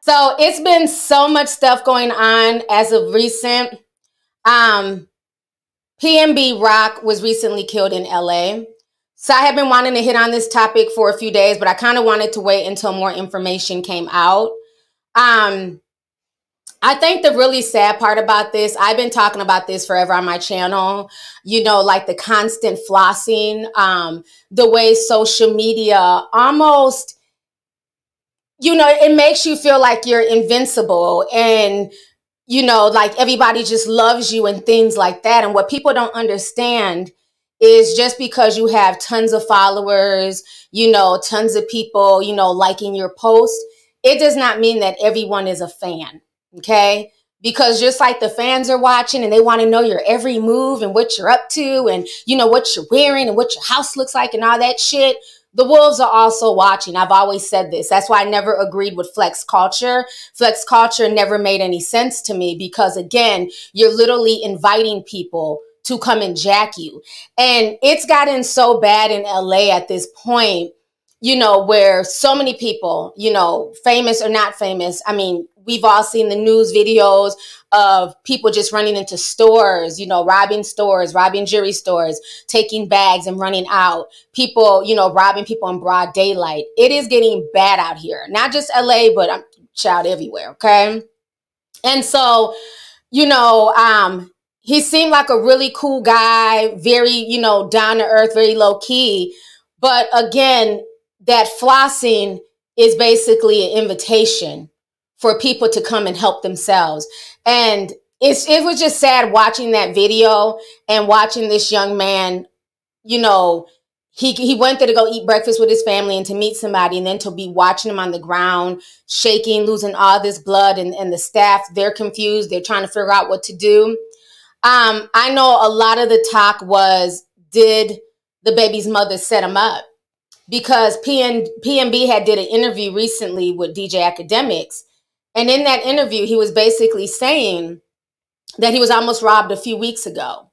So it's been so much stuff going on as of recent. Um, PNB Rock was recently killed in LA. So I have been wanting to hit on this topic for a few days, but I kind of wanted to wait until more information came out. Um, I think the really sad part about this, I've been talking about this forever on my channel, you know, like the constant flossing, um, the way social media almost, you know, it makes you feel like you're invincible and, you know, like everybody just loves you and things like that. And what people don't understand is just because you have tons of followers, you know, tons of people, you know, liking your post, it does not mean that everyone is a fan. Okay. Because just like the fans are watching and they want to know your every move and what you're up to and, you know, what you're wearing and what your house looks like and all that shit. The wolves are also watching. I've always said this. That's why I never agreed with flex culture. Flex culture never made any sense to me because, again, you're literally inviting people to come and jack you. And it's gotten so bad in LA at this point, you know, where so many people, you know, famous or not famous, I mean, we've all seen the news videos of people just running into stores, you know, robbing stores, robbing jewelry stores, taking bags and running out. People, you know, robbing people in broad daylight. It is getting bad out here. Not just LA, but I'm child everywhere, okay? And so, you know, um, he seemed like a really cool guy, very, you know, down to earth, very low key. But again, that flossing is basically an invitation for people to come and help themselves. And it's, it was just sad watching that video and watching this young man, you know, he, he went there to go eat breakfast with his family and to meet somebody and then to be watching him on the ground, shaking, losing all this blood and, and the staff, they're confused. They're trying to figure out what to do um, I know a lot of the talk was did the baby's mother set him up? Because PN, PNB had did an interview recently with DJ Akademiks. And in that interview, he was basically saying that he was almost robbed a few weeks ago.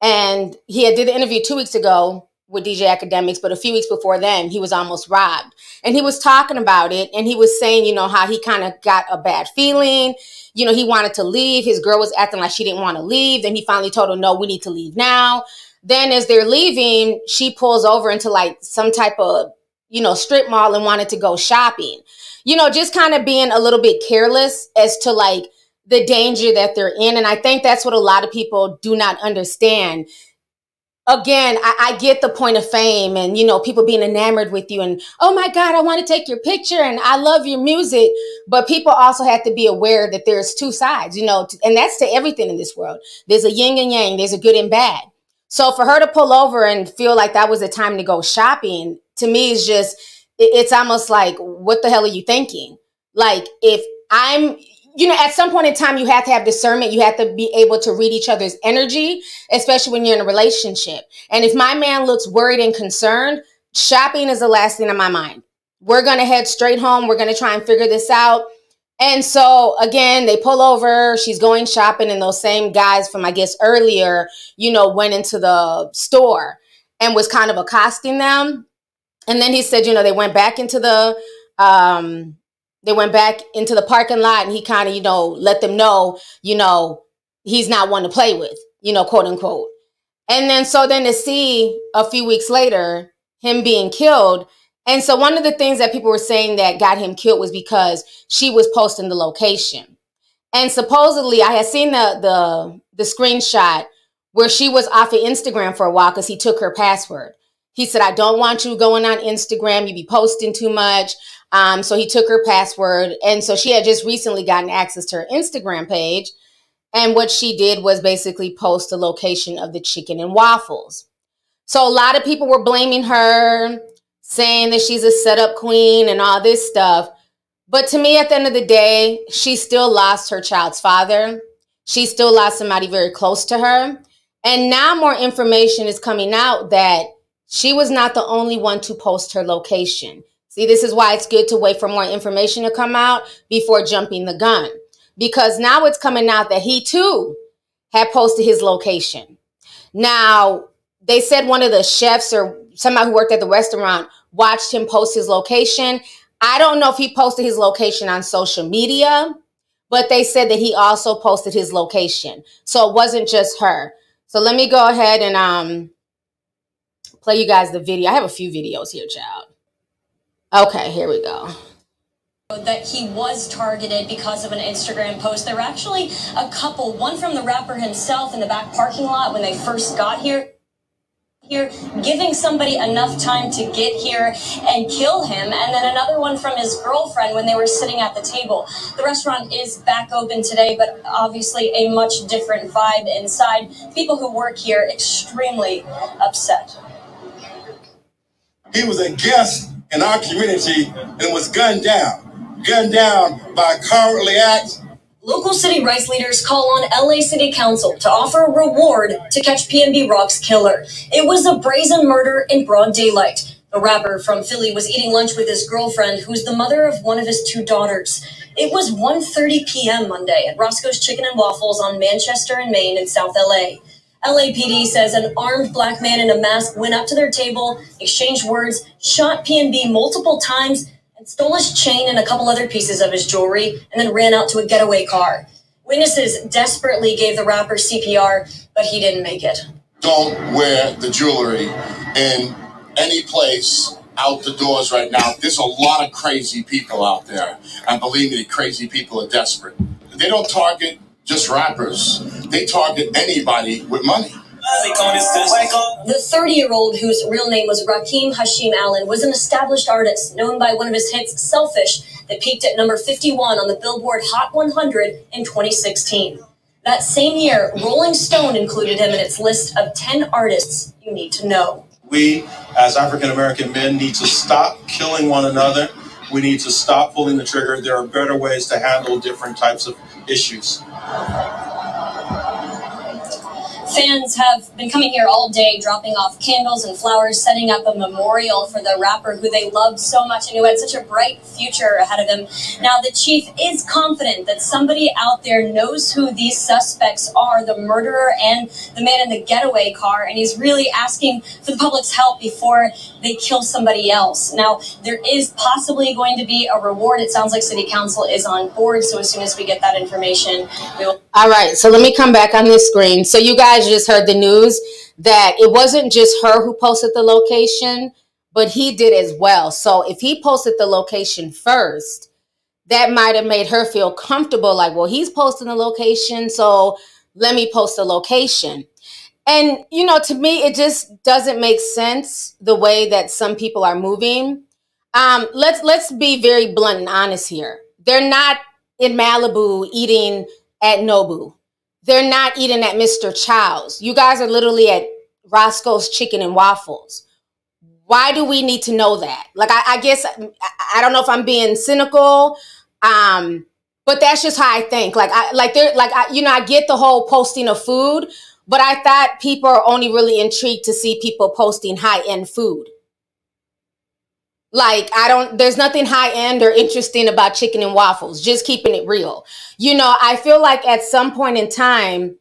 And he had did the interview two weeks ago with DJ Akademiks, but a few weeks before then, he was almost robbed. And he was talking about it and he was saying, you know, how he kind of got a bad feeling. You know, he wanted to leave. His girl was acting like she didn't want to leave. Then he finally told her, no, we need to leave now. Then as they're leaving, she pulls over into like some type of, you know, strip mall and wanted to go shopping. You know, just kind of being a little bit careless as to like, the danger that they're in. And I think that's what a lot of people do not understand again, I, I, get the point of fame and, you know, people being enamored with you and, oh my God, I want to take your picture and I love your music. But people also have to be aware that there's two sides, you know, and that's to everything in this world. There's a yin and yang, there's a good and bad. So for her to pull over and feel like that was the time to go shopping, to me is just, it's almost like, what the hell are you thinking? Like, if I'm, you know, at some point in time, you have to have discernment. You have to be able to read each other's energy, especially when you're in a relationship. And if my man looks worried and concerned, shopping is the last thing on my mind. We're going to head straight home. We're going to try and figure this out. And so again, they pull over. She's going shopping, and those same guys from I guess earlier, you know, went into the store and was kind of accosting them. And then he said, you know, they went back into the um they went back into the parking lot and he kind of, you know, let them know, you know, he's not one to play with, you know, quote unquote. And then so then to see a few weeks later him being killed. And so one of the things that people were saying that got him killed was because she was posting the location. And supposedly I had seen the the the screenshot where she was off of Instagram for a while because he took her password. He said, I don't want you going on Instagram. You be posting too much. Um, so he took her password. And so she had just recently gotten access to her Instagram page. And what she did was basically post the location of the chicken and waffles. So a lot of people were blaming her, saying that she's a setup queen and all this stuff. But to me, at the end of the day, she still lost her child's father. She still lost somebody very close to her. And now more information is coming out that she was not the only one to post her location. See, this is why it's good to wait for more information to come out before jumping the gun. Because now it's coming out that he too had posted his location. Now, they said one of the chefs or somebody who worked at the restaurant watched him post his location. I don't know if he posted his location on social media, but they said that he also posted his location. So it wasn't just her. So let me go ahead and um play you guys the video. I have a few videos here, child. Okay, here we go that he was targeted because of an Instagram post. There were actually a couple, one from the rapper himself in the back parking lot when they first got here here, giving somebody enough time to get here and kill him, and then another one from his girlfriend when they were sitting at the table. The restaurant is back open today, but obviously a much different vibe inside. People who work here extremely upset. He was a guest in our community and was gunned down, gunned down by a cowardly act Local city rights leaders call on LA City Council to offer a reward to catch PNB Rock's killer. It was a brazen murder in broad daylight. The rapper from Philly was eating lunch with his girlfriend, who's the mother of one of his two daughters. It was 1.30 p.m. Monday at Roscoe's Chicken and Waffles on Manchester and Main in South LA. LAPD says an armed black man in a mask went up to their table, exchanged words, shot PNB multiple times, stole his chain and a couple other pieces of his jewelry, and then ran out to a getaway car. Witnesses desperately gave the rapper CPR, but he didn't make it. Don't wear the jewelry in any place out the doors right now. There's a lot of crazy people out there. And believe me, crazy people are desperate. They don't target just rappers, they target anybody with money. The 30 year old, whose real name was Rakim Hasheem Allen, was an established artist known by one of his hits, Selfish, that peaked at number 51 on the Billboard Hot 100 in 2016. That same year, Rolling Stone included him in its list of 10 artists you need to know. We, as African American men, need to stop killing one another. We need to stop pulling the trigger. There are better ways to handle different types of issues. Fans have been coming here all day, dropping off candles and flowers, setting up a memorial for the rapper who they loved so much and who had such a bright future ahead of him. Now, the chief is confident that somebody out there knows who these suspects are the murderer and the man in the getaway car, and he's really asking for the public's help before they kill somebody else. Now, there is possibly going to be a reward. It sounds like City Council is on board, so as soon as we get that information, we will. All right, so let me come back on this screen. So, you guys just heard the news that it wasn't just her who posted the location, but he did as well. So if he posted the location first, that might have made her feel comfortable like, well, he's posting the location, so let me post the location. And you know, to me, it just doesn't make sense the way that some people are moving. Um, let's let's be very blunt and honest here. They're not in Malibu eating at Nobu. They're not eating at Mr. Chow's. You guys are literally at Roscoe's Chicken and Waffles. Why do we need to know that? Like, I, I guess I don't know if I'm being cynical, um, but that's just how I think. Like, I like there, like I, you know, I get the whole posting of food, but I thought people are only really intrigued to see people posting high end food. Like, I don't, there's nothing high end or interesting about chicken and waffles, just keeping it real. You know, I feel like at some point in time,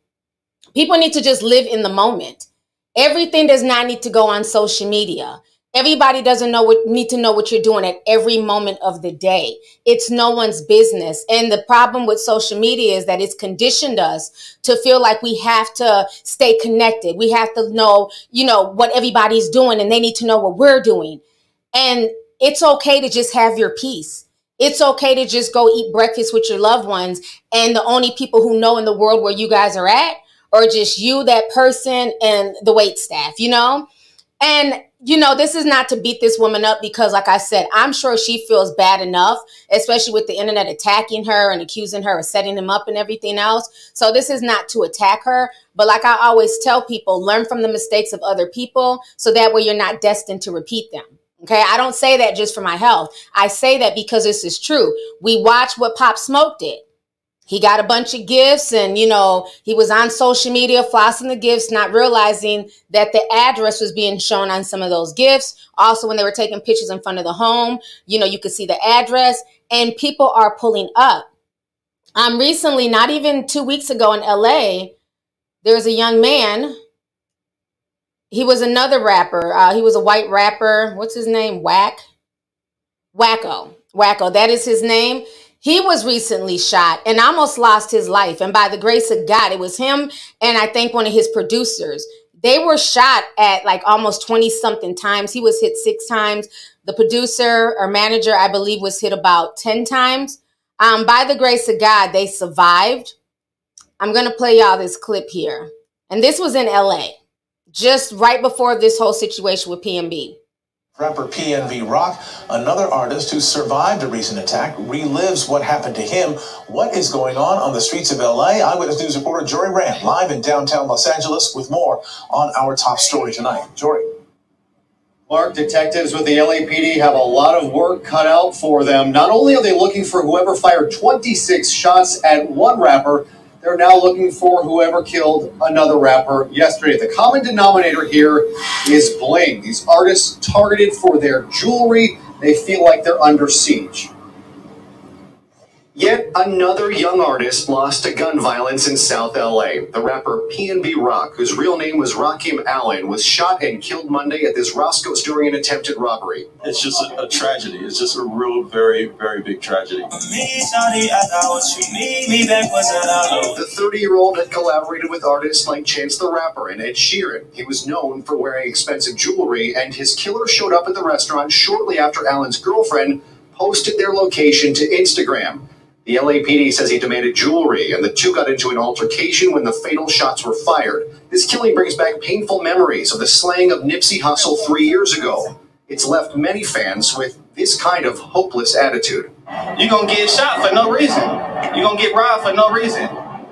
people need to just live in the moment. Everything does not need to go on social media. Everybody doesn't know what need to know what you're doing at every moment of the day. It's no one's business. And the problem with social media is that it's conditioned us to feel like we have to stay connected. We have to know, you know, what everybody's doing and they need to know what we're doing. And it's okay to just have your peace. It's okay to just go eat breakfast with your loved ones. And the only people who know in the world where you guys are at are just you, that person, and the wait staff, you know? And, you know, this is not to beat this woman up because, like I said, I'm sure she feels bad enough, especially with the internet attacking her and accusing her of setting him up and everything else. So, this is not to attack her. But, like I always tell people, learn from the mistakes of other people so that way you're not destined to repeat them. Okay, I don't say that just for my health. I say that because this is true. We watch what Pop Smoke did. He got a bunch of gifts and, you know, he was on social media flossing the gifts, not realizing that the address was being shown on some of those gifts. Also, when they were taking pictures in front of the home, you know, you could see the address and people are pulling up. Um, recently, not even two weeks ago in LA, there was a young man he was another rapper. Uh, he was a white rapper. What's his name? Whack. Wacko. Wacko. That is his name. He was recently shot and almost lost his life. And by the grace of God, it was him and I think one of his producers. They were shot at like almost 20 something times. He was hit six times. The producer or manager, I believe, was hit about 10 times. Um, by the grace of God, they survived. I'm going to play y'all this clip here. And this was in LA just right before this whole situation with PNB. Rapper PNB Rock, another artist who survived a recent attack, relives what happened to him. What is going on on the streets of LA? Eyewitness News reporter Jory Rand live in downtown Los Angeles with more on our top story tonight. Jory. Mark, detectives with the LAPD have a lot of work cut out for them. Not only are they looking for whoever fired 26 shots at one rapper, they're now looking for whoever killed another rapper yesterday. The common denominator here is bling. These artists targeted for their jewelry, they feel like they're under siege. Yet another young artist lost to gun violence in South LA. The rapper PNB Rock, whose real name was Rakim Allen, was shot and killed Monday at this Roscoe's during an attempted robbery. It's just a, a tragedy. It's just a real, very, very big tragedy. The 30 year old had collaborated with artists like Chance the Rapper and Ed Sheeran. He was known for wearing expensive jewelry, and his killer showed up at the restaurant shortly after Allen's girlfriend posted their location to Instagram. The LAPD says he demanded jewelry, and the two got into an altercation when the fatal shots were fired. This killing brings back painful memories of the slaying of Nipsey Hussle three years ago. It's left many fans with this kind of hopeless attitude. You're gonna get shot for no reason. You're gonna get robbed for no reason.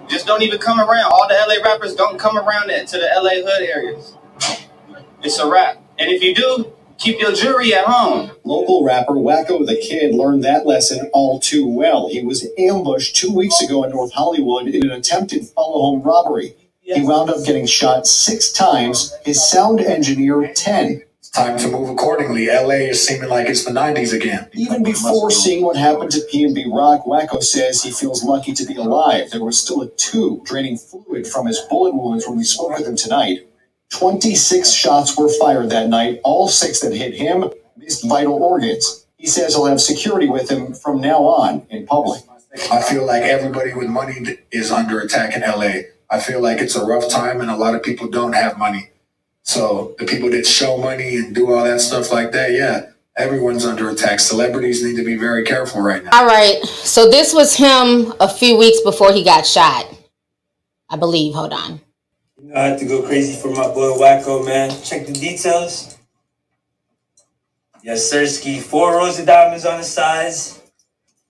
Just don't even come around. All the LA rappers don't come around that to the LA hood areas. It's a wrap. And if you do, Keep your jewelry at home. Local rapper Wacko the Kid learned that lesson all too well. He was ambushed two weeks ago in North Hollywood in an attempted follow home robbery. He wound up getting shot six times, his sound engineer 10. It's time to move accordingly. LA is seeming like it's the 90s again. Even before seeing what happened to PNB Rock, Wacko says he feels lucky to be alive. There was still a tube draining fluid from his bullet wounds when we spoke with him tonight. 26 shots were fired that night. All six that hit him missed vital organs. He says he'll have security with him from now on in public. I feel like everybody with money is under attack in LA. I feel like it's a rough time and a lot of people don't have money. So the people that show money and do all that stuff like that, yeah, everyone's under attack. Celebrities need to be very careful right now. All right. So this was him a few weeks before he got shot. I believe. Hold on. I had to go crazy for my boy Wacko, man. Check the details. Yes, sir, ski. Four rows of diamonds on the sides.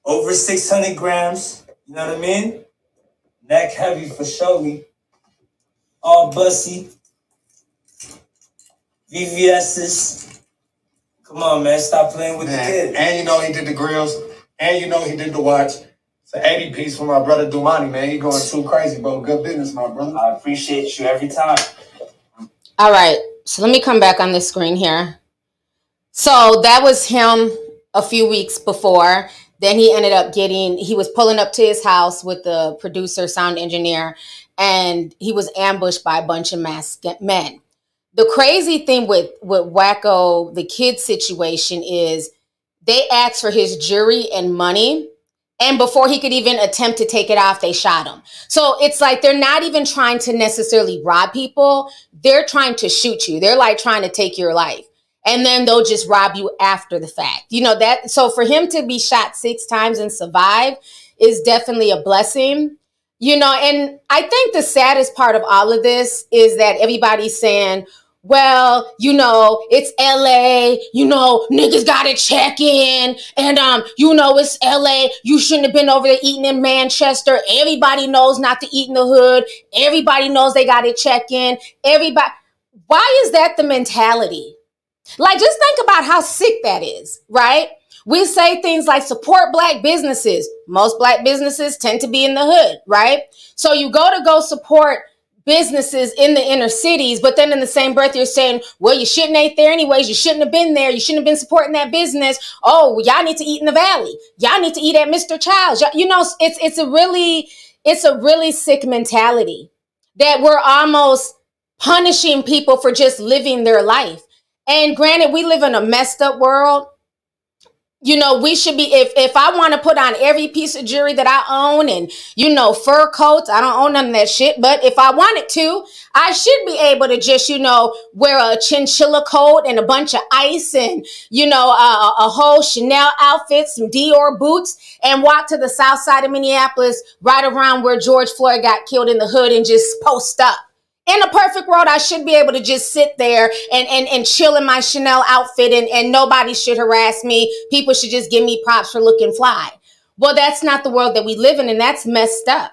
Over 600 grams. You know what I mean? Neck heavy for surely. All bussy. VVS's. Come on, man. Stop playing with man. the kid. And you know he did the grills. And you know he did the watch. It's an 80 piece for my brother Dumani, man. He going too crazy, bro. Good business, my brother. I appreciate you every time. All right. So let me come back on the screen here. So that was him a few weeks before. Then he ended up getting, he was pulling up to his house with the producer, sound engineer, and he was ambushed by a bunch of masked men. The crazy thing with, with Wacko, the kid situation is they asked for his jury and money and before he could even attempt to take it off, they shot him. So it's like they're not even trying to necessarily rob people. They're trying to shoot you. They're like trying to take your life. And then they'll just rob you after the fact. You know that so for him to be shot 6 times and survive is definitely a blessing. You know, and I think the saddest part of all of this is that everybody's saying, well, you know, it's LA, you know, niggas gotta check in. And um, you know, it's LA. You shouldn't have been over there eating in Manchester. Everybody knows not to eat in the hood. Everybody knows they gotta check in. Everybody why is that the mentality? Like, just think about how sick that is, right? We say things like support black businesses. Most black businesses tend to be in the hood, right? So you go to go support businesses in the inner cities, but then in the same breath, you're saying, well, you shouldn't ain't there anyways. You shouldn't have been there. You shouldn't have been supporting that business. Oh, y'all need to eat in the valley. Y'all need to eat at Mr. Childs. You know, it's it's a really it's a really sick mentality that we're almost punishing people for just living their life. And granted, we live in a messed up world you know we should be if if i want to put on every piece of jewelry that i own and you know fur coats i don't own none of that shit but if i wanted to i should be able to just you know wear a chinchilla coat and a bunch of ice and you know a, a whole chanel outfit some dior boots and walk to the south side of minneapolis right around where george floyd got killed in the hood and just post up in a perfect world, I should be able to just sit there and, and, and chill in my Chanel outfit and, and nobody should harass me. People should just give me props for looking fly. Well, that's not the world that we live in, and that's messed up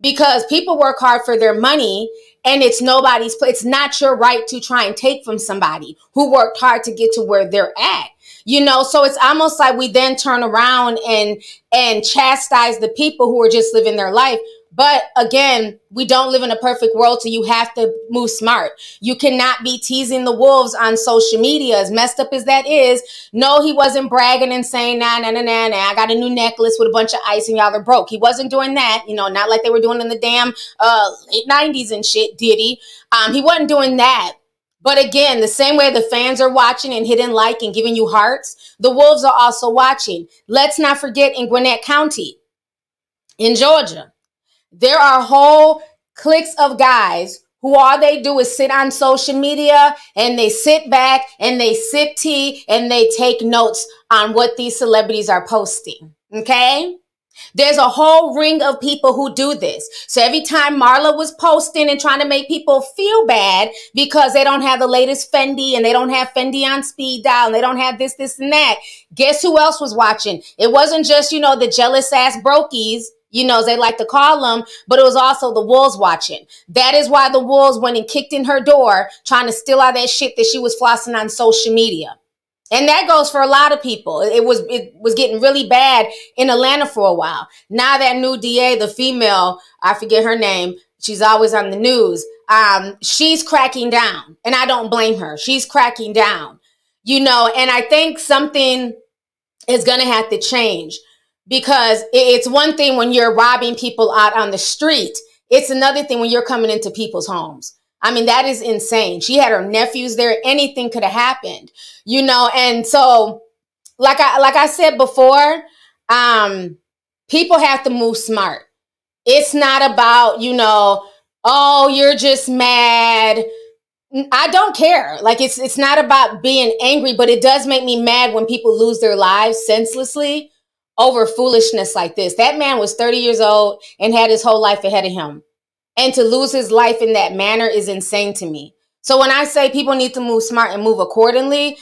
because people work hard for their money and it's nobody's it's not your right to try and take from somebody who worked hard to get to where they're at you know so it's almost like we then turn around and and chastise the people who are just living their life but again, we don't live in a perfect world, so you have to move smart. You cannot be teasing the wolves on social media, as messed up as that is. No, he wasn't bragging and saying, nah, nah, nah, nah, nah, I got a new necklace with a bunch of ice and y'all are broke. He wasn't doing that, you know, not like they were doing in the damn uh, late 90s and shit, did he? Um, he wasn't doing that. But again, the same way the fans are watching and hitting like and giving you hearts, the Wolves are also watching. Let's not forget in Gwinnett County, in Georgia, there are whole cliques of guys who all they do is sit on social media and they sit back and they sip tea and they take notes on what these celebrities are posting. Okay? There's a whole ring of people who do this. So every time Marlo was posting and trying to make people feel bad because they don't have the latest Fendi and they don't have Fendi on speed dial and they don't have this, this, and that, guess who else was watching? It wasn't just, you know, the jealous ass brokies you know, they like to call them, but it was also the wolves watching. That is why the wolves went and kicked in her door trying to steal all that shit that she was flossing on social media. And that goes for a lot of people. It was it was getting really bad in Atlanta for a while. Now that new DA, the female, I forget her name, she's always on the news. Um, she's cracking down, and I don't blame her. She's cracking down, you know. And I think something is going to have to change because it's one thing when you're robbing people out on the street. It's another thing when you're coming into people's homes. I mean, that is insane. She had her nephews there. Anything could have happened, you know? And so, like I, like I said before, um, people have to move smart. It's not about, you know, oh, you're just mad. I don't care. Like it's it's not about being angry, but it does make me mad when people lose their lives senselessly over foolishness like this. That man was 30 years old and had his whole life ahead of him. And to lose his life in that manner is insane to me. So when I say people need to move smart and move accordingly,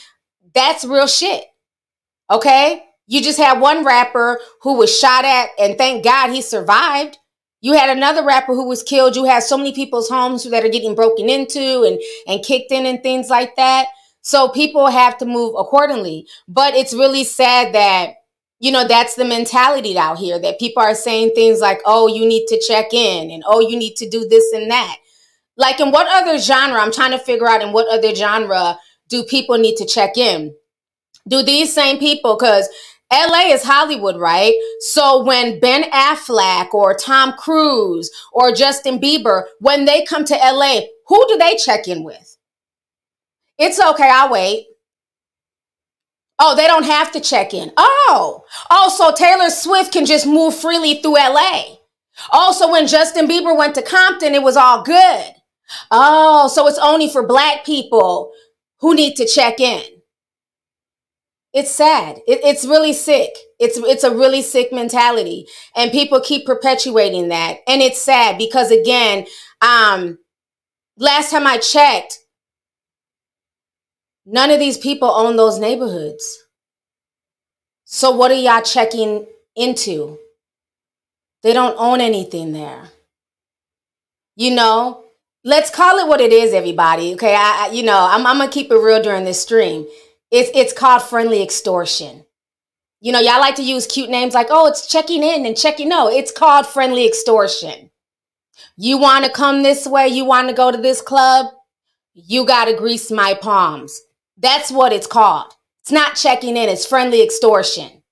that's real shit. Okay? You just had one rapper who was shot at, and thank God he survived. You had another rapper who was killed. You had so many people's homes that are getting broken into and, and kicked in and things like that. So people have to move accordingly. But it's really sad that you know, that's the mentality out here that people are saying things like, oh, you need to check in and oh, you need to do this and that. Like, in what other genre? I'm trying to figure out in what other genre do people need to check in? Do these same people, because LA is Hollywood, right? So when Ben Affleck or Tom Cruise or Justin Bieber, when they come to LA, who do they check in with? It's okay, I'll wait. Oh, they don't have to check in. Oh, also Taylor Swift can just move freely through LA. Also, when Justin Bieber went to Compton, it was all good. Oh, so it's only for black people who need to check in. It's sad. It, it's really sick. It's it's a really sick mentality, and people keep perpetuating that, and it's sad because again, um, last time I checked, None of these people own those neighborhoods. So what are y'all checking into? They don't own anything there. You know, let's call it what it is, everybody. Okay, I, I you know I'm, I'm gonna keep it real during this stream. It's it's called friendly extortion. You know, y'all like to use cute names like, oh, it's checking in and checking. No, it's called friendly extortion. You want to come this way? You want to go to this club? You got to grease my palms. That's what it's called. It's not checking in, it's friendly extortion.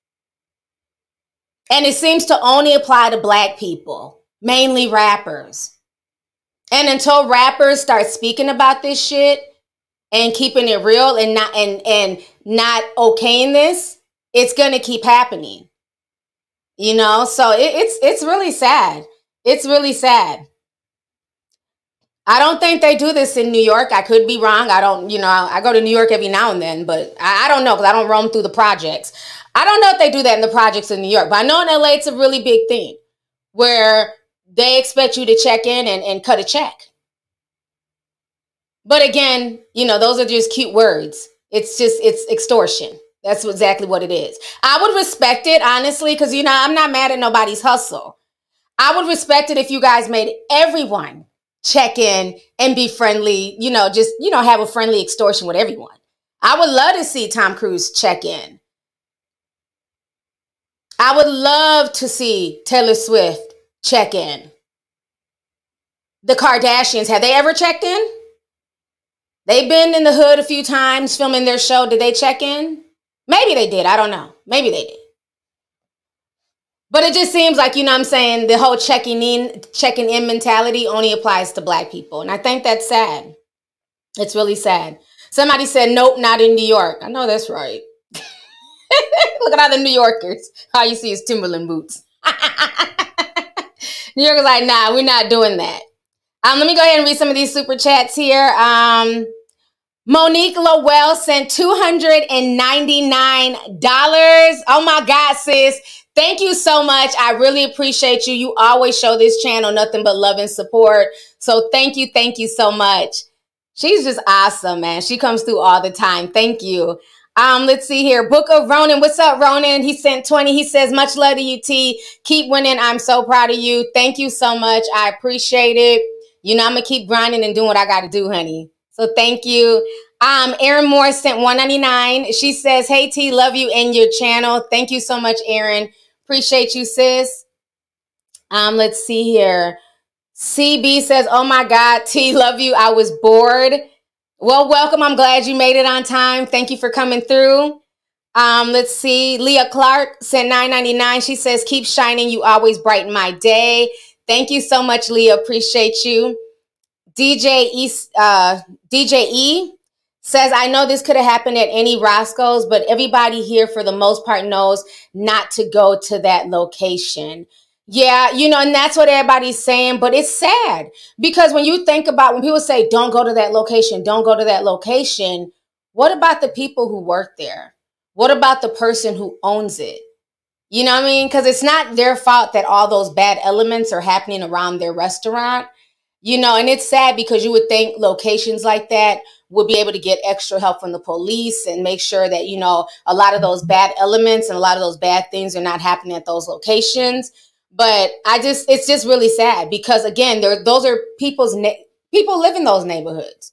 And it seems to only apply to black people, mainly rappers. And until rappers start speaking about this shit and keeping it real and not and and not okaying this, it's gonna keep happening. You know, so it, it's it's really sad. It's really sad. I don't think they do this in New York. I could be wrong. I don't, you know, I go to New York every now and then, but I, don't know because I don't roam through the projects. I don't know if they do that in the projects in New York, but I know in LA it's a really big thing where they expect you to check in and, and cut a check. But again, you know, those are just cute words. It's just, it's extortion. That's exactly what it is. I would respect it, honestly, because, you know, I'm not mad at nobody's hustle. I would respect it if you guys made everyone check in and be friendly, you know, just, you know, have a friendly extortion with everyone. I would love to see Tom Cruise check in. I would love to see Taylor Swift check in. The Kardashians, have they ever checked in? They've been in the hood a few times filming their show. Did they check in? Maybe they did. I don't know. Maybe they did. But it just seems like, you know I'm saying, the whole checking in checking in mentality only applies to black people. And I think that's sad. It's really sad. Somebody said, nope, not in New York. I know that's right. Look at all the New Yorkers. All you see is Timberland boots. New Yorkers like, nah, we're not doing that. Um, let me go ahead and read some of these super chats here. Um, Monique Lowell sent $299. Oh my God, sis. Thank you so much. I really appreciate you. You always show this channel nothing but love and support. So thank you. Thank you so much. She's just awesome, man. She comes through all the time. Thank you. Um, let's see here. Book of Ronan. What's up, Ronan? He sent 20. He says, much love to you, T. Keep winning. I'm so proud of you. Thank you so much. I appreciate it. You know, I'm going to keep grinding and doing what I got to do, honey. So thank you. Um, Erin Moore sent 199. She says, Hey T, love you and your channel. Thank you so much, Erin. Appreciate you, sis. Um, let's see here. CB says, Oh my God, T, love you. I was bored. Well, welcome. I'm glad you made it on time. Thank you for coming through. Um, let's see. Leah Clark sent 9.99. She says, "Keep shining. You always brighten my day." Thank you so much, Leah. Appreciate you. DJ E, uh, DJ E says, I know this could have happened at any Roscoe's, but everybody here for the most part knows not to go to that location. Yeah, you know, and that's what everybody's saying, but it's sad because when you think about when people say, don't go to that location, don't go to that location, what about the people who work there? What about the person who owns it? You know what I mean? Because it's not their fault that all those bad elements are happening around their restaurant. You know, and it's sad because you would think locations like that would be able to get extra help from the police and make sure that, you know, a lot of those bad elements and a lot of those bad things are not happening at those locations. But I just, it's just really sad because again, there, those are people's, people live in those neighborhoods.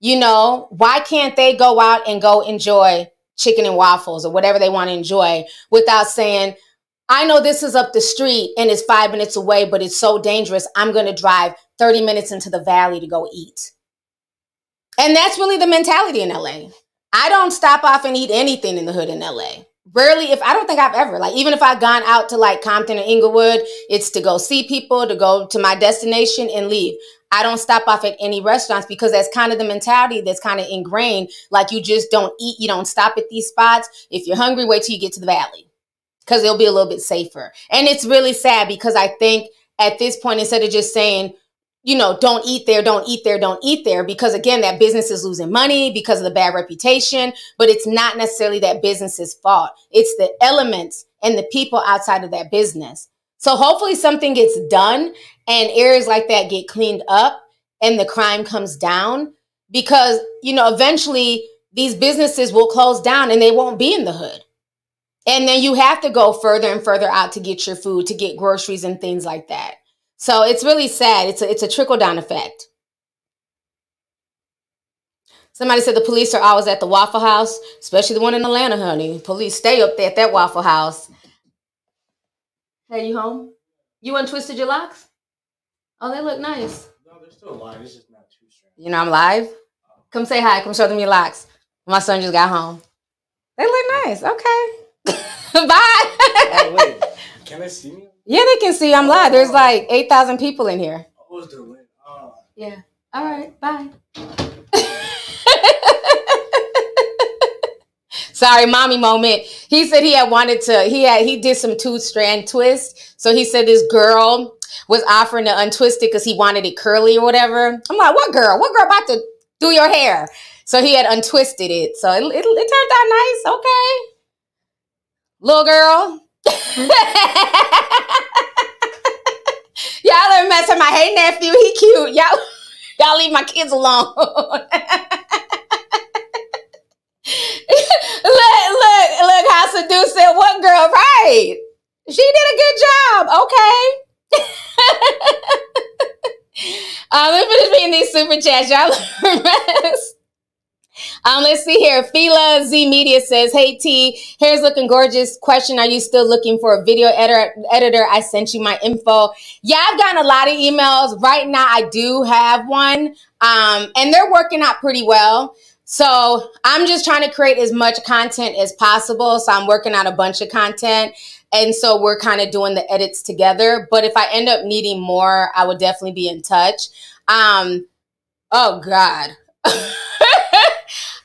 You know, why can't they go out and go enjoy chicken and waffles or whatever they want to enjoy without saying, I know this is up the street and it's five minutes away, but it's so dangerous. I'm going to drive 30 minutes into the valley to go eat. And that's really the mentality in LA. I don't stop off and eat anything in the hood in LA. Rarely, if I don't think I've ever, like, even if I've gone out to like Compton or Inglewood, it's to go see people, to go to my destination and leave. I don't stop off at any restaurants because that's kind of the mentality that's kind of ingrained. Like, you just don't eat, you don't stop at these spots. If you're hungry, wait till you get to the valley because it'll be a little bit safer. And it's really sad because I think at this point, instead of just saying, you know, don't eat there, don't eat there, don't eat there, because again, that business is losing money because of the bad reputation, but it's not necessarily that business's fault. It's the elements and the people outside of that business. So hopefully something gets done and areas like that get cleaned up and the crime comes down because, you know, eventually these businesses will close down and they won't be in the hood. And then you have to go further and further out to get your food, to get groceries and things like that. So it's really sad. It's a, it's a trickle down effect. Somebody said the police are always at the Waffle House, especially the one in Atlanta, honey. Police stay up there at that Waffle House. Hey, you home? You untwisted your locks? Oh, they look nice. No, they're still alive. It's just not too strong. You know I'm live. Come say hi. Come show them your locks. My son just got home. They look nice. Okay. Bye. Oh wait, can I see me? Yeah, they can see I'm live. There's like 8,000 people in here. Oh, it's the wind. Oh. Yeah. All right. Bye. Sorry, mommy moment. He said he had wanted to, he had, he did some two strand twist. So he said this girl was offering to untwist it because he wanted it curly or whatever. I'm like, what girl? What girl about to do your hair? So he had untwisted it. So it, it, it turned out nice. Okay. Little girl. Y'all are messing my hey nephew. He cute. Y'all, y'all leave my kids alone. look, look, look how said one girl, right? She did a good job. Okay. um, let me finish reading these super chats. Y'all rest. Um, let's see here. Fila Z Media says, Hey T, hair's looking gorgeous. Question Are you still looking for a video editor? editor? I sent you my info. Yeah, I've gotten a lot of emails. Right now, I do have one. Um, and they're working out pretty well. So I'm just trying to create as much content as possible. So I'm working on a bunch of content. And so we're kind of doing the edits together. But if I end up needing more, I would definitely be in touch. Um, oh God.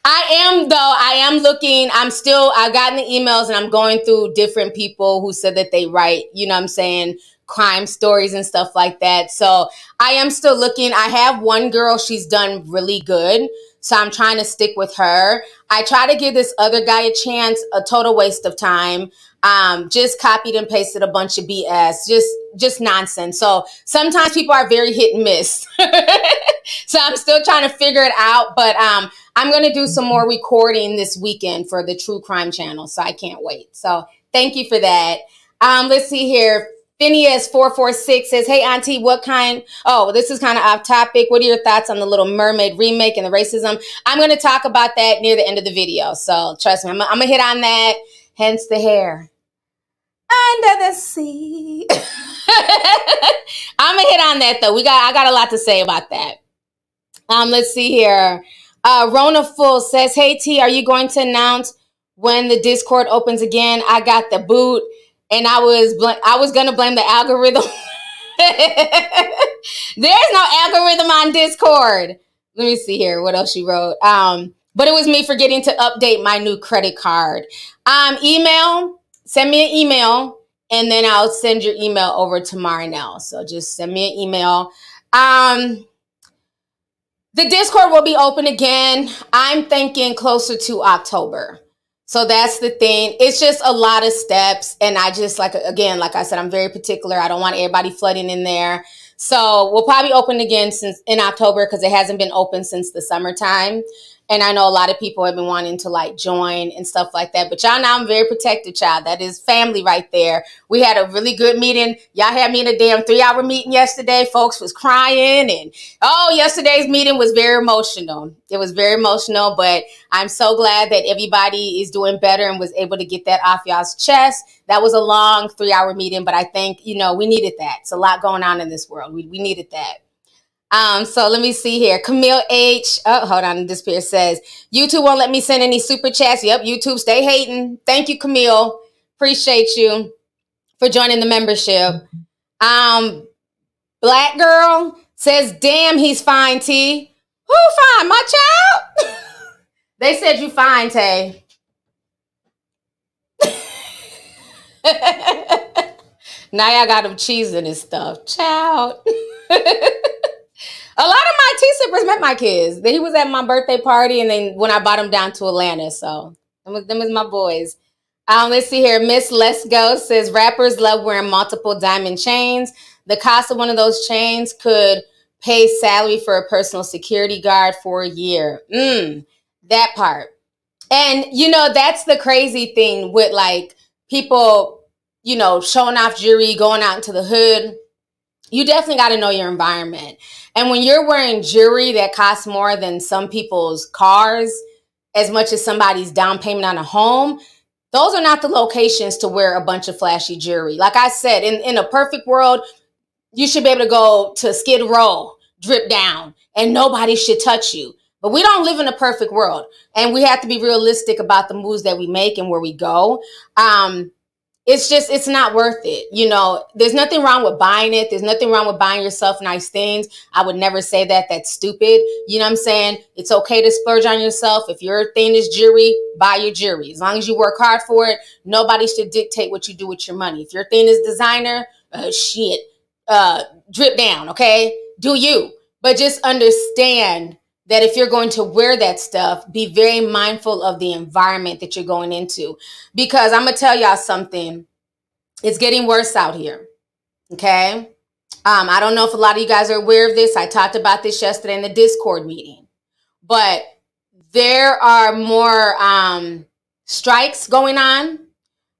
I am though. I am looking. I'm still. I've gotten the emails, and I'm going through different people who said that they write. You know, what I'm saying crime stories and stuff like that. So I am still looking. I have one girl. She's done really good. So I'm trying to stick with her. I try to give this other guy a chance. A total waste of time. Um, just copied and pasted a bunch of BS. Just just nonsense. So sometimes people are very hit and miss. so I'm still trying to figure it out. But um, I'm going to do some more recording this weekend for the True Crime Channel. So I can't wait. So thank you for that. Um, let's see here. Phineas four four six says, "Hey Auntie, what kind? Oh, this is kind of off topic. What are your thoughts on the Little Mermaid remake and the racism? I'm going to talk about that near the end of the video. So trust me, I'm, I'm gonna hit on that. Hence the hair under the sea. I'm gonna hit on that though. We got I got a lot to say about that. Um, let's see here. Uh, Rona Full says, "Hey T, are you going to announce when the Discord opens again? I got the boot, and I was I was gonna blame the algorithm. There's no algorithm on Discord. Let me see here. What else she wrote? Um, but it was me forgetting to update my new credit card. Um, email. Send me an email, and then I'll send your email over to Marinelle. So just send me an email. Um." The Discord will be open again. I'm thinking closer to October. So that's the thing. It's just a lot of steps. And I just like, again, like I said, I'm very particular. I don't want everybody flooding in there. So we'll probably open again since in October because it hasn't been open since the summertime. And I know a lot of people have been wanting to like join and stuff like that. But y'all know I'm very protected, child. That is family right there. We had a really good meeting. Y'all had me in a damn three hour meeting yesterday. Folks was crying and oh, yesterday's meeting was very emotional. It was very emotional, but I'm so glad that everybody is doing better and was able to get that off y'all's chest. That was a long three hour meeting, but I think, you know, we needed that. It's a lot going on in this world. We, we needed that. Um, so let me see here. Camille H. Oh, hold on. This peer says YouTube won't let me send any super chats. Yep, YouTube stay hating. Thank you, Camille. Appreciate you for joining the membership. Um, Black girl says, "Damn, he's fine." T. Who fine? My child. they said you fine, Tay. now y'all got him cheesing and stuff, child. A lot of my T sippers met my kids. He was at my birthday party, and then when I brought him down to Atlanta, so them was, them was my boys. Um, let's see here. Miss Let's Go says rappers love wearing multiple diamond chains. The cost of one of those chains could pay salary for a personal security guard for a year. Mm, that part. And you know, that's the crazy thing with like people, you know, showing off jewelry, going out into the hood you definitely got to know your environment. And when you're wearing jewelry that costs more than some people's cars, as much as somebody's down payment on a home, those are not the locations to wear a bunch of flashy jewelry. Like I said, in, in a perfect world, you should be able to go to Skid Row, drip down, and nobody should touch you. But we don't live in a perfect world, and we have to be realistic about the moves that we make and where we go. Um, it's just it's not worth it you know? There's nothing wrong with buying it. There's nothing wrong with buying yourself nice things. I would never say that that's stupid. You know what i'm saying? It's okay to splurge on yourself. If your thing is jewelry buy your jewelry as long as you work hard for it nobody should dictate what you do with your money. If your thing is designer uh, shit uh, drip down okay? Do you. But just understand that if you're going to wear that stuff, be very mindful of the environment that you're going into. Because I'm going to tell y'all something, it's getting worse out here. Okay. Um, I don't know if a lot of you guys are aware of this. I talked about this yesterday in the Discord meeting, but there are more um, strikes going on.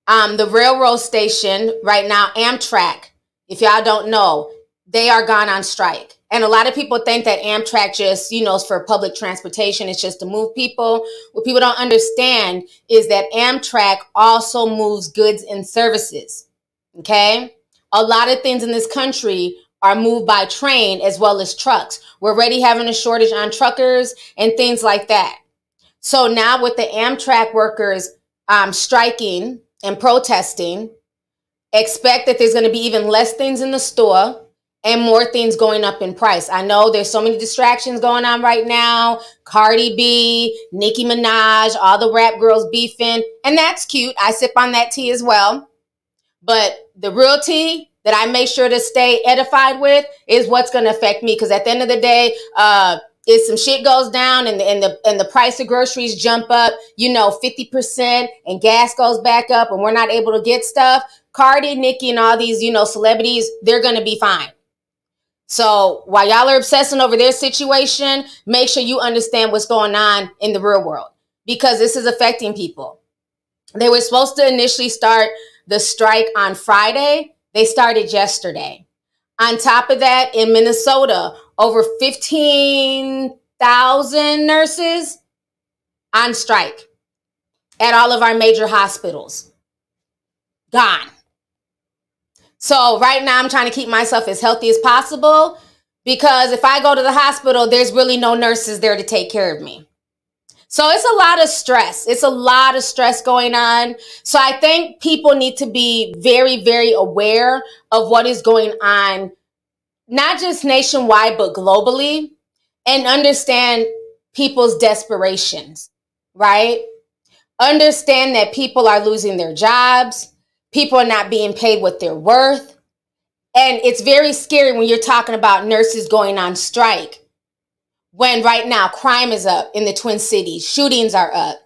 Um, the railroad station right now, Amtrak, if y'all don't know, they are gone on strike. And a lot of people think that Amtrak just, you know, is for public transportation. It's just to move people. What people don't understand is that Amtrak also moves goods and services. Okay. A lot of things in this country are moved by train as well as trucks. We're already having a shortage on truckers and things like that. So now with the Amtrak workers um, striking and protesting, expect that there's going to be even less things in the store and more things going up in price. I know there's so many distractions going on right now. Cardi B, Nicki Minaj, all the rap girls beefing, and that's cute. I sip on that tea as well. But the real tea that I make sure to stay edified with is what's going to affect me. Because at the end of the day, uh, if some shit goes down and the, and the and the price of groceries jump up, you know, 50% and gas goes back up and we're not able to get stuff, Cardi, Nicki, and all these, you know, celebrities, they're gonna be fine. So while y'all are obsessing over their situation, make sure you understand what's going on in the real world because this is affecting people. They were supposed to initially start the strike on Friday. They started yesterday. On top of that, in Minnesota, over 15,000 nurses on strike at all of our major hospitals. Gone. So right now I'm trying to keep myself as healthy as possible because if I go to the hospital, there's really no nurses there to take care of me. So it's a lot of stress. It's a lot of stress going on. So I think people need to be very, very aware of what is going on, not just nationwide, but globally, and understand people's desperations, right? Understand that people are losing their jobs. People are not being paid what they're worth. And it's very scary when you're talking about nurses going on strike. When right now crime is up in the Twin Cities, shootings are up,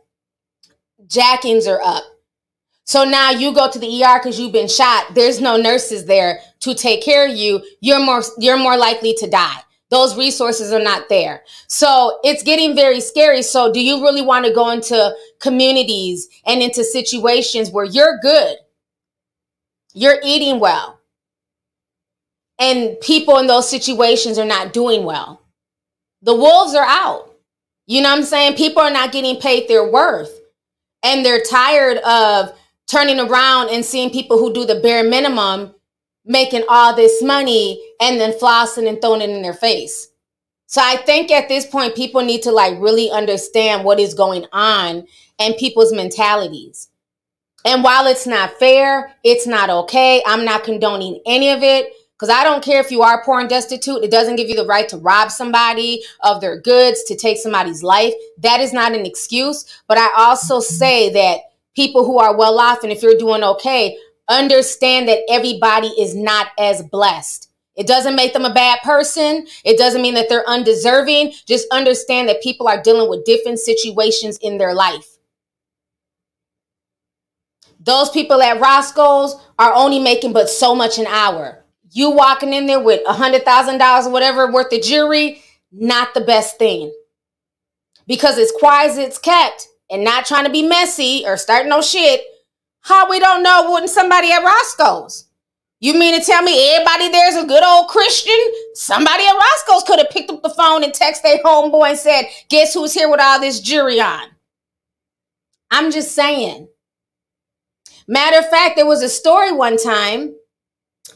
jackings are up. So now you go to the ER because you've been shot. There's no nurses there to take care of you. You're more you're more likely to die. Those resources are not there. So it's getting very scary. So do you really want to go into communities and into situations where you're good? You're eating well. And people in those situations are not doing well. The wolves are out. You know what I'm saying? People are not getting paid their worth. And they're tired of turning around and seeing people who do the bare minimum making all this money and then flossing and throwing it in their face. So I think at this point, people need to like really understand what is going on and people's mentalities. And while it's not fair, it's not okay. I'm not condoning any of it because I don't care if you are poor and destitute. It doesn't give you the right to rob somebody of their goods, to take somebody's life. That is not an excuse. But I also say that people who are well off and if you're doing okay, understand that everybody is not as blessed. It doesn't make them a bad person. It doesn't mean that they're undeserving. Just understand that people are dealing with different situations in their life. Those people at Roscoe's are only making but so much an hour. You walking in there with a hundred thousand dollars or whatever worth of jewelry, not the best thing. Because as quiet as it's kept and not trying to be messy or start no shit, how we don't know wouldn't somebody at Roscoe's? You mean to tell me everybody there's a good old Christian? Somebody at Roscoe's could have picked up the phone and texted their homeboy and said, Guess who's here with all this jury on? I'm just saying. Matter of fact, there was a story one time.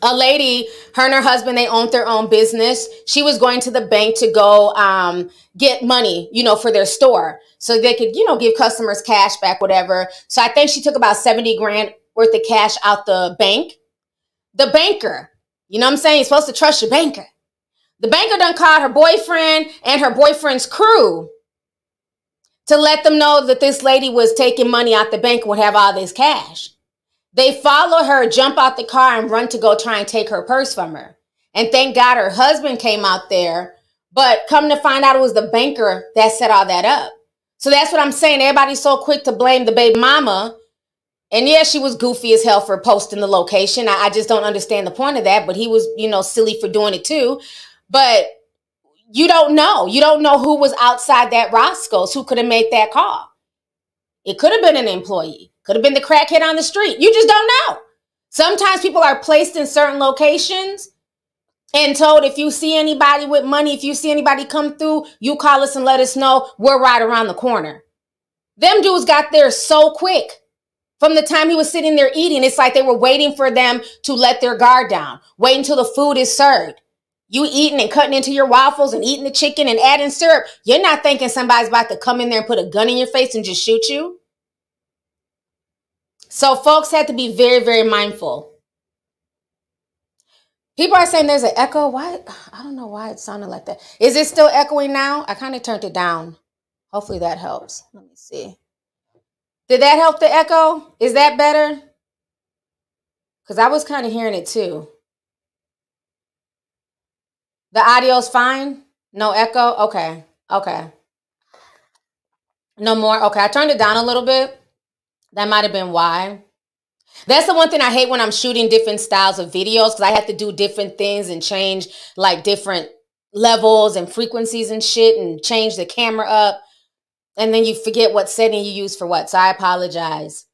A lady, her and her husband, they owned their own business. She was going to the bank to go um, get money, you know, for their store so they could, you know, give customers cash back, whatever. So I think she took about 70 grand worth of cash out the bank. The banker, you know what I'm saying? You're supposed to trust your banker. The banker done called her boyfriend and her boyfriend's crew to let them know that this lady was taking money out the bank would have all this cash. They follow her, jump out the car, and run to go try and take her purse from her. And thank God her husband came out there. But come to find out, it was the banker that set all that up. So that's what I'm saying. Everybody's so quick to blame the baby mama. And yeah, she was goofy as hell for posting the location. I, I just don't understand the point of that. But he was, you know, silly for doing it too. But you don't know. You don't know who was outside that Roscoe's who could have made that call. It could have been an employee. Could have been the crackhead on the street. You just don't know. Sometimes people are placed in certain locations and told if you see anybody with money, if you see anybody come through, you call us and let us know. We're right around the corner. Them dudes got there so quick. From the time he was sitting there eating, it's like they were waiting for them to let their guard down, wait until the food is served. You eating and cutting into your waffles and eating the chicken and adding syrup. You're not thinking somebody's about to come in there and put a gun in your face and just shoot you. So folks had to be very, very mindful. People are saying there's an echo. Why? I don't know why it sounded like that. Is it still echoing now? I kind of turned it down. Hopefully that helps. Let me see. Did that help the echo? Is that better? Because I was kind of hearing it too. The audio's fine? No echo? Okay. Okay. No more? Okay. I turned it down a little bit. That might have been why. That's the one thing I hate when I'm shooting different styles of videos because I have to do different things and change like different levels and frequencies and shit and change the camera up. And then you forget what setting you use for what. So I apologize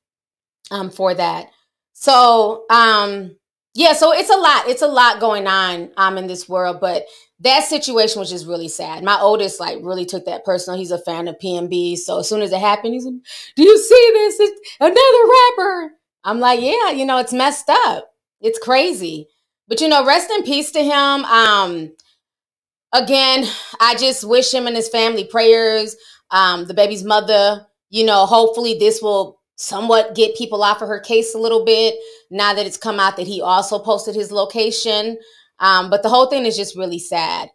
um, for that. So um, yeah, so it's a lot. It's a lot going on um, in this world, but that situation was just really sad. My oldest like really took that personal. He's a fan of PNB, so as soon as it happened, he's like, "Do you see this? It's another rapper." I'm like, "Yeah, you know, it's messed up. It's crazy." But you know, rest in peace to him. Um, again, I just wish him and his family prayers. Um, the baby's mother, you know, hopefully this will somewhat get people off of her case a little bit now that it's come out that he also posted his location. Um, but the whole thing is just really sad.